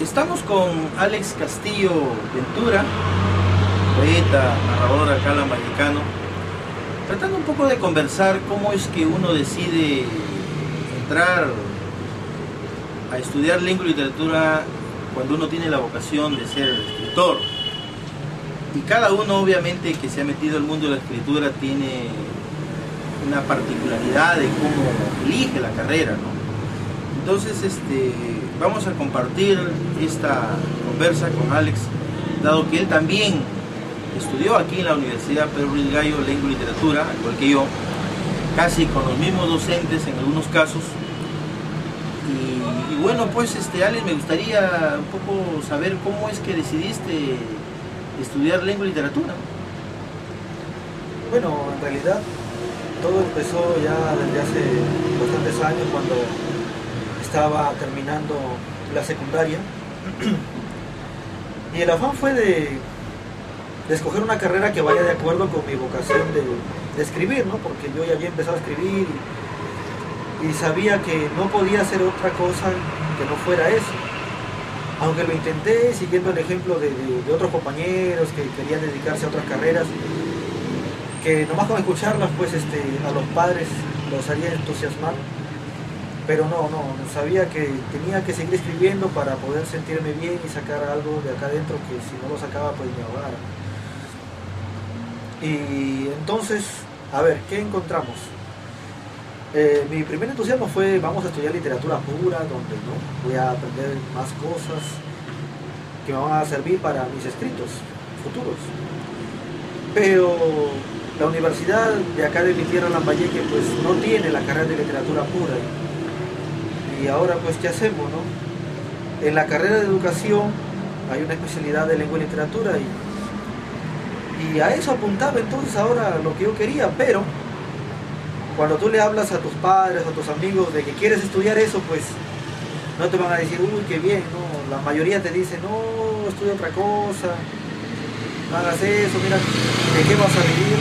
Estamos con Alex Castillo Ventura, poeta, narrador acá mexicano, tratando un poco de conversar cómo es que uno decide entrar a estudiar lengua y literatura cuando uno tiene la vocación de ser escritor. Y cada uno obviamente que se ha metido al mundo de la escritura tiene una particularidad de cómo elige la carrera, ¿no? Entonces, este, vamos a compartir esta conversa con Alex, dado que él también estudió aquí en la Universidad Pedro Ruiz Gallo Lengua y Literatura, igual que yo, casi con los mismos docentes en algunos casos. Y, bueno, pues este, Alex, me gustaría un poco saber cómo es que decidiste estudiar lengua y literatura. Bueno, en realidad todo empezó ya desde hace bastantes años cuando estaba terminando la secundaria y el afán fue de, escoger una carrera que vaya de acuerdo con mi vocación de, escribir, ¿no? porque yo ya había empezado a escribir y, sabía que no podía hacer otra cosa que no fuera eso. Aunque lo intenté siguiendo el ejemplo de, otros compañeros que querían dedicarse a otras carreras, que nomás con escucharlas pues este, a los padres los haría entusiasmar pero no, no, sabía que tenía que seguir escribiendo para poder sentirme bien y sacar algo de acá adentro que si no lo sacaba pues me ahogara. Y entonces, a ver, ¿qué encontramos? Eh, mi primer entusiasmo fue vamos a estudiar literatura pura, donde ¿no? voy a aprender más cosas que me van a servir para mis escritos futuros. Pero la universidad de acá de mi tierra, Lambayeque, pues no tiene la carrera de literatura pura y ahora pues ¿qué hacemos? No? En la carrera de educación hay una especialidad de lengua y literatura y, y a eso apuntaba entonces ahora lo que yo quería, pero cuando tú le hablas a tus padres, a tus amigos de que quieres estudiar eso, pues no te van a decir, uy, qué bien, ¿no? La mayoría te dice, no, estudia otra cosa, no hagas eso, mira, ¿de qué vas a vivir?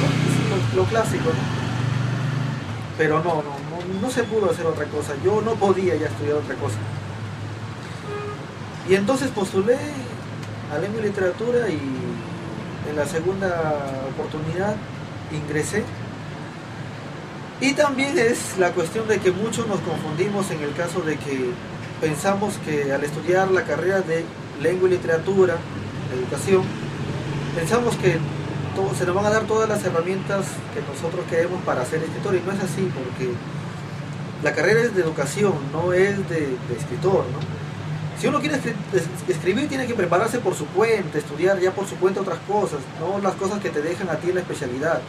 Lo, lo clásico, ¿no? Pero no, no, no se pudo hacer otra cosa, yo no podía ya estudiar otra cosa. Y entonces postulé a lengua y literatura y en la segunda oportunidad ingresé. Y también es la cuestión de que muchos nos confundimos en el caso de que pensamos que al estudiar la carrera de lengua y literatura, educación, pensamos que se nos van a dar todas las herramientas que nosotros queremos para ser escritor y no es así porque la carrera es de educación, no es de, escritor, ¿no? Si uno quiere escribir, tiene que prepararse por su cuenta, estudiar ya por su cuenta otras cosas, no las cosas que te dejan a ti en la especialidad,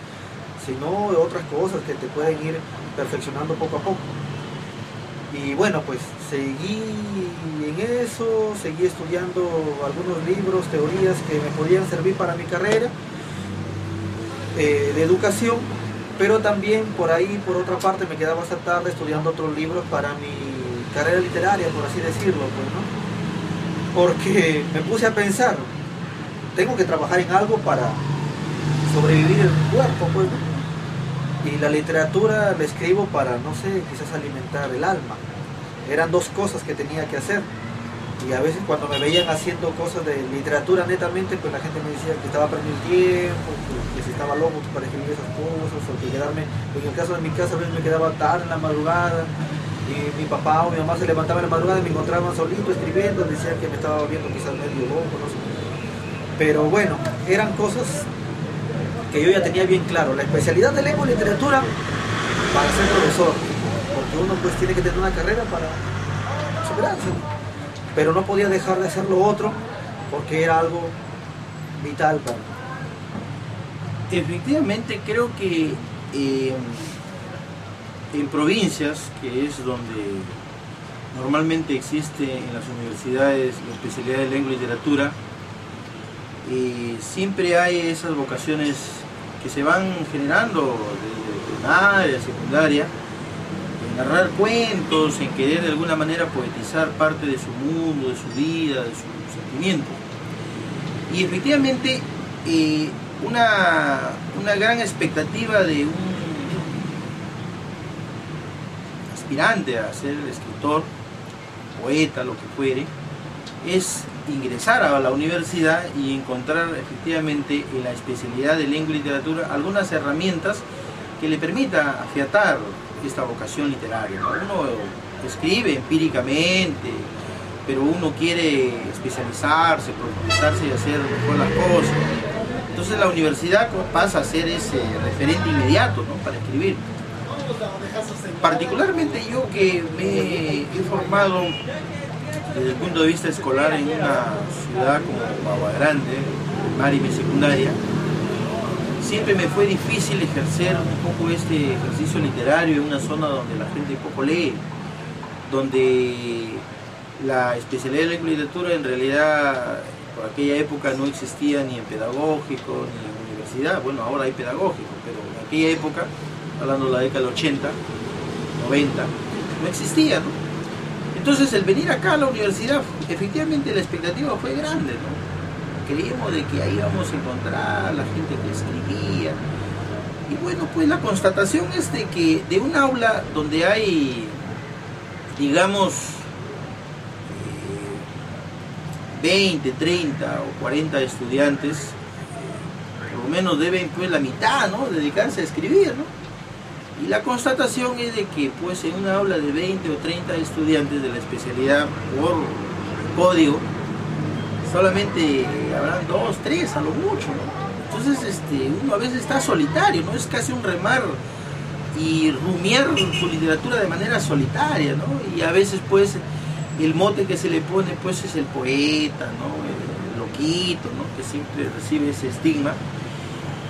sino otras cosas que te pueden ir perfeccionando poco a poco. Y bueno, pues seguí en eso, seguí estudiando algunos libros, teorías que me podían servir para mi carrera eh, de educación pero también por ahí, por otra parte, me quedaba hasta tarde estudiando otros libros para mi carrera literaria, por así decirlo, pues, ¿no? Porque me puse a pensar, tengo que trabajar en algo para sobrevivir el cuerpo, pues, Y la literatura la escribo para, no sé, quizás alimentar el alma. Eran dos cosas que tenía que hacer. Y a veces cuando me veían haciendo cosas de literatura netamente, pues la gente me decía que estaba perdiendo el tiempo, que, si estaba loco para escribir esas cosas, o que quedarme, en el caso de mi casa a veces me quedaba tarde en la madrugada, y mi papá o mi mamá se levantaban en la madrugada y me encontraban solito escribiendo, decían que me estaba volviendo quizás medio loco, no sé. Pero bueno, eran cosas que yo ya tenía bien claro. La especialidad de lengua y literatura para ser profesor, porque uno pues tiene que tener una carrera para superarse pero no podía dejar de hacer lo otro porque era algo vital para mí. Efectivamente, creo que eh, en provincias, que es donde normalmente existe en las universidades la especialidad de lengua y literatura, eh, siempre hay esas vocaciones que se van generando desde primaria, secundaria, narrar cuentos, en querer de alguna manera poetizar parte de su mundo, de su vida, de su sentimiento. Y efectivamente, eh, una, una gran expectativa de un aspirante a ser escritor, poeta, lo que fuere, es ingresar a la universidad y encontrar efectivamente en la especialidad de lengua y literatura algunas herramientas que le permita afiatar esta vocación literaria. Uno escribe empíricamente, pero uno quiere especializarse, profundizarse y hacer mejor las cosas. Entonces la universidad pasa a ser ese referente inmediato para escribir. Particularmente yo que me he formado desde el punto de vista escolar en una ciudad como Agua Grande, primaria y secundaria, siempre me fue difícil ejercer un poco este ejercicio literario en una zona donde la gente poco lee, donde la especialidad de y literatura en realidad por aquella época no existía ni en pedagógico ni en universidad, bueno ahora hay pedagógico, pero en aquella época, hablando de la década del 80, 90, no existía, ¿no? Entonces el venir acá a la universidad, efectivamente la expectativa fue grande, ¿no? Creíamos de que ahí íbamos a encontrar la gente que escribía. Y bueno, pues la constatación es de que de un aula donde hay, digamos, 20, eh, 30 o 40 estudiantes, por lo menos deben pues la mitad, ¿no? Dedicarse a escribir, ¿no? Y la constatación es de que pues en una aula de 20 o 30 estudiantes de la especialidad por código, solamente habrán dos, tres a lo mucho, Entonces este, uno a veces está solitario, ¿no? Es casi un remar y rumiar su literatura de manera solitaria, ¿no? Y a veces pues el mote que se le pone pues es el poeta, ¿no? El loquito, ¿no? Que siempre recibe ese estigma.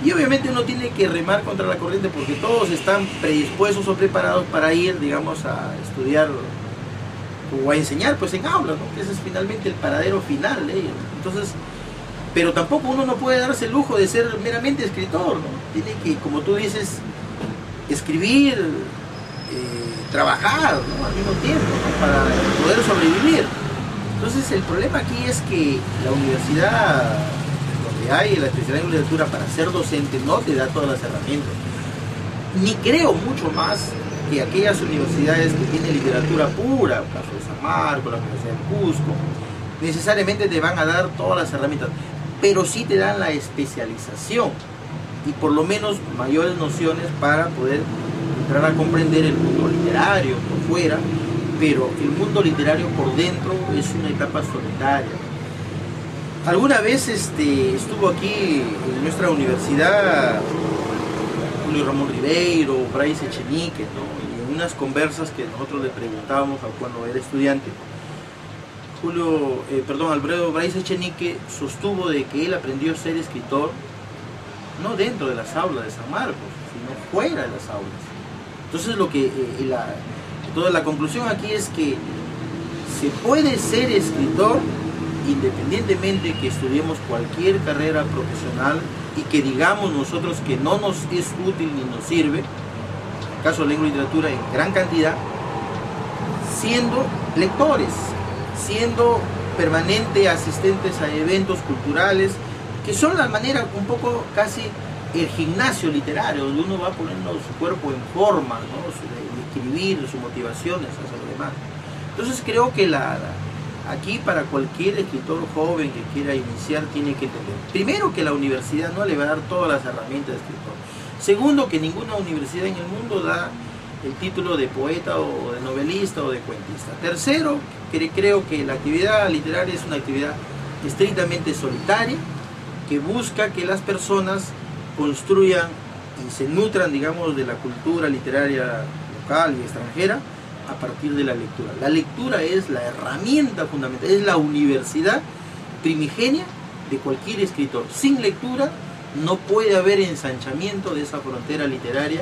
Y obviamente uno tiene que remar contra la corriente porque todos están predispuestos o preparados para ir, digamos, a estudiar o a enseñar pues en aula, ¿no? ese es finalmente el paradero final de ellos. Entonces, pero tampoco uno no puede darse el lujo de ser meramente escritor, ¿no? Tiene que, como tú dices, escribir, eh, trabajar al mismo tiempo para poder sobrevivir. Entonces el problema aquí es que la universidad hay la especialidad en literatura para ser docente no te da todas las herramientas. Ni creo mucho más que aquellas universidades que tienen literatura pura, el caso de San Marcos, la Universidad de Cusco, necesariamente te van a dar todas las herramientas, pero sí te dan la especialización y por lo menos mayores nociones para poder entrar a comprender el mundo literario por fuera, pero el mundo literario por dentro es una etapa solitaria. Alguna vez este, estuvo aquí en nuestra universidad Julio Ramón Ribeiro, Bryce Echenique, y en unas conversas que nosotros le preguntábamos cuando era estudiante, Julio, eh, perdón, Alfredo Bryce Echenique sostuvo de que él aprendió a ser escritor no dentro de las aulas de San Marcos, sino fuera de las aulas. Entonces lo que eh, la, toda la conclusión aquí es que se puede ser escritor independientemente que estudiemos cualquier carrera profesional y que digamos nosotros que no nos es útil ni nos sirve, en caso de lengua y literatura en gran cantidad, siendo lectores, siendo permanente asistentes a eventos culturales, que son la manera un poco casi el gimnasio literario, donde uno va poniendo su cuerpo en forma, ¿no? de escribir, sus motivaciones hacia lo demás. Entonces creo que la, Aquí para cualquier escritor joven que quiera iniciar tiene que entender, primero que la universidad no le va a dar todas las herramientas de escritor. Segundo, que ninguna universidad en el mundo da el título de poeta o de novelista o de cuentista. Tercero, que creo que la actividad literaria es una actividad estrictamente solitaria, que busca que las personas construyan y se nutran, digamos, de la cultura literaria local y extranjera, a partir de la lectura. La lectura es la herramienta fundamental, es la universidad primigenia de cualquier escritor. Sin lectura no puede haber ensanchamiento de esa frontera literaria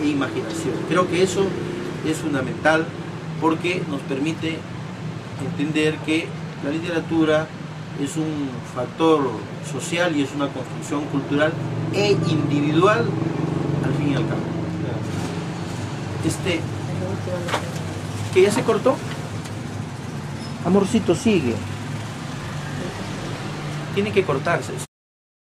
e imaginación. Creo que eso es fundamental porque nos permite entender que la literatura es un factor social y es una construcción cultural e individual al fin y al cabo. Este, que ya se cortó. Amorcito, sigue. Tiene que cortarse.